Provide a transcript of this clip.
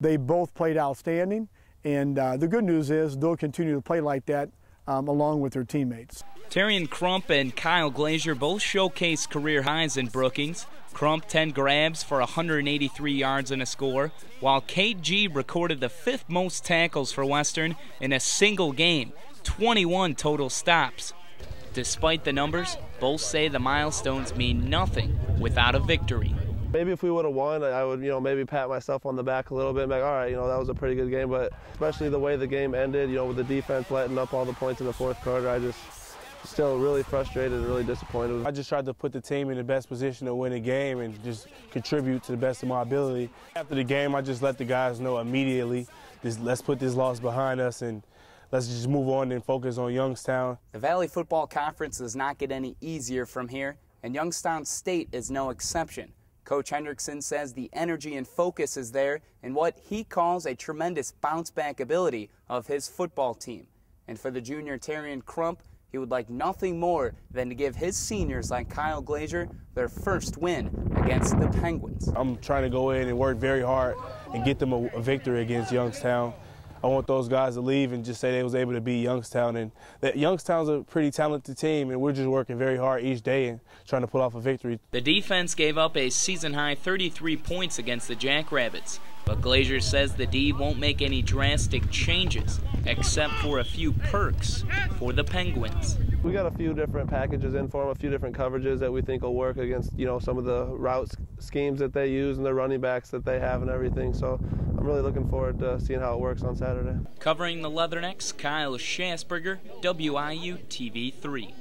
They both played outstanding, and uh, the good news is they'll continue to play like that um, along with their teammates. Terriun Crump and Kyle Glazier both showcased career highs in Brookings. Crump 10 grabs for 183 yards and a score, while Kate G recorded the fifth most tackles for Western in a single game, 21 total stops. Despite the numbers, both say the milestones mean nothing without a victory. Maybe if we would have won, I would, you know, maybe pat myself on the back a little bit, like, all right, you know, that was a pretty good game. But especially the way the game ended, you know, with the defense letting up all the points in the fourth quarter, I just still really frustrated and really disappointed. I just tried to put the team in the best position to win a game and just contribute to the best of my ability. After the game, I just let the guys know immediately, just let's put this loss behind us and let's just move on and focus on Youngstown. The Valley Football Conference does not get any easier from here, and Youngstown State is no exception. Coach Hendrickson says the energy and focus is there in what he calls a tremendous bounce back ability of his football team. And for the junior Terriun Crump, he would like nothing more than to give his seniors like Kyle Glazier their first win against the Penguins. I'm trying to go in and work very hard and get them a, a victory against Youngstown. I want those guys to leave and just say they was able to beat Youngstown. And that Youngstown's a pretty talented team, and we're just working very hard each day and trying to pull off a victory. The defense gave up a season-high 33 points against the Jackrabbits, but Glazier says the D won't make any drastic changes, except for a few perks for the Penguins. We got a few different packages in for them, a few different coverages that we think will work against, you know, some of the route schemes that they use and the running backs that they have and everything. So I'm really looking forward to seeing how it works on Saturday. Covering the Leathernecks, Kyle Schassburger, WIU TV3.